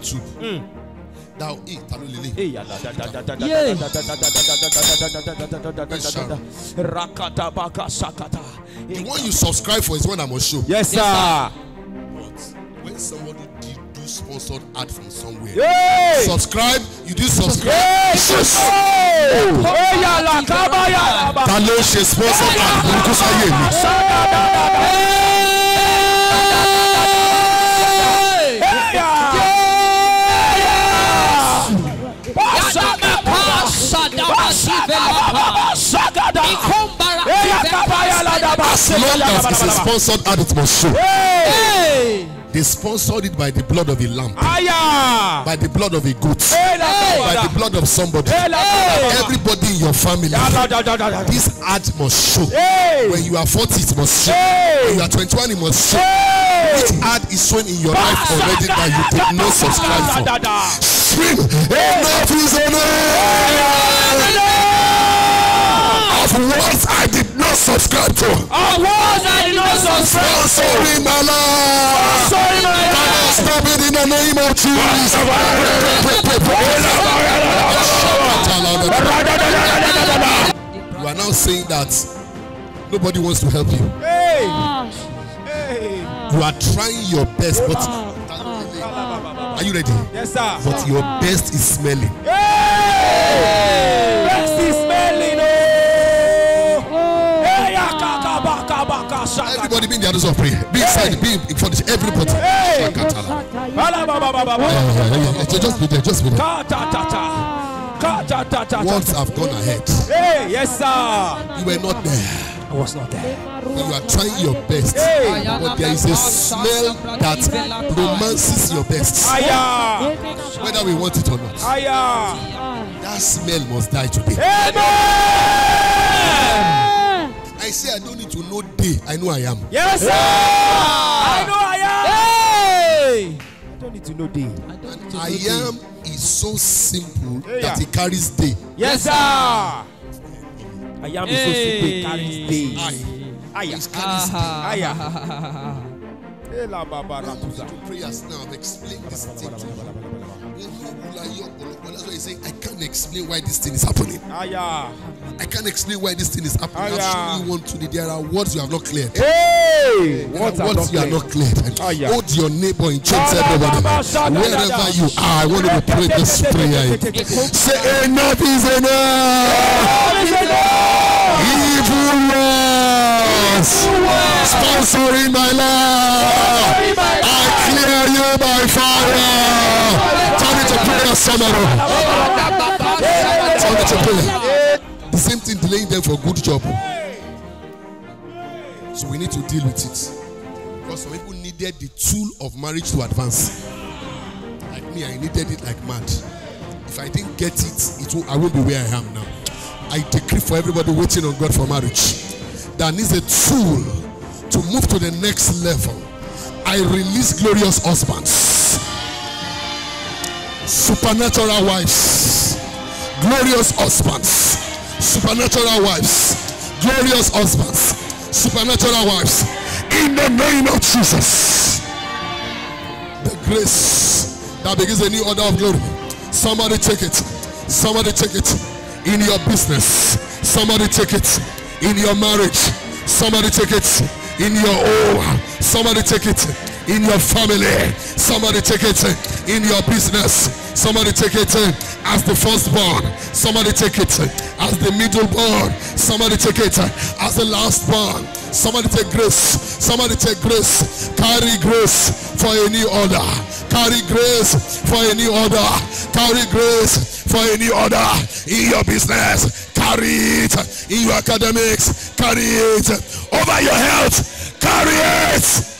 YouTube. Mm. Now. Rakata. The one you subscribe for is when I must show. Yes, sir. But when somebody did do sponsored ad from somewhere, Yay! subscribe. You do subscribe. Yes. Sponsored ad? As long as it's a sponsored ad, it must show. Hey! They sponsored it by the blood of a lamb, Aya! by the blood of a goat, Hey, by the blood of somebody. Hey. Everybody in your family, this ad must show. Hey! When you are 40, it must show. Hey! When you are 21, it must show. Hey! Which ad is shown in your life already that you did not subscribe for? Da, da, da. Scream, enough is enough! Of what I did not subscribe to. Awards I did not subscribe. to. Sorry, my love. Sorry, my Father, Stop it in the name of Jesus. You are now saying that nobody wants to help you. Hey! Hey! You are trying your best, but are you ready? Yes, sir. But your best is smelling. Hey! Everybody be in the others of prayer. Be inside, be in front of everybody. Hey! Yeah. Just be there, just be there. Words have gone ahead. Hey, yes, sir. You were not there. I was not there. You are trying your best. Hey! But there is a smell that romances your best. Aya! Whether we want it or not. Aya! That smell must die today. Amen! I say I don't need to know day. I know I am. Yes, sir! I know I am! Hey! I don't need to know day. I am is so simple Yeah. that it carries day. Yes, sir! I am is so simple, carries day. I Aya. is carries day. Aya. Ela baba rapuza. To prayers now, I've this thing to you. That's why he's saying, I can't explain why this thing is happening. I can't explain why this thing is happening. I've shown you one today. There are words you have not cleared. Hey! There What are words you are not cleared. Hold your neighbor in church. Wherever you are, I want you to pray this prayer. Say, enough is enough. Evil ones sponsoring my life. I clear you by fire. Turn it to prayer, somebody. Turn it to prayer. The same thing delaying them for good job. So we need to deal with it. Because some people needed the tool of marriage to advance. Like me, I needed it like mad. If I didn't get it, it won't, I won't be where I am now. I decree for everybody waiting on God for marriage that needs a tool to move to the next level. I release glorious husbands, supernatural wives, glorious husbands, supernatural wives, glorious husbands, supernatural wives. In the name of Jesus, the grace that begins a new order of glory. Somebody take it. Somebody take it in your business. Somebody take it in your marriage. Somebody take it in your home. Somebody take it in your family. Somebody take it in your business. Somebody take it as the firstborn. Somebody take it as the middleborn. Somebody take it as the lastborn. Somebody take grace. Somebody take grace. Carry grace for a new order. Carry grace for a new order. Carry grace for a new order in your business. Carry it in your academics. Carry it over your health. Carry it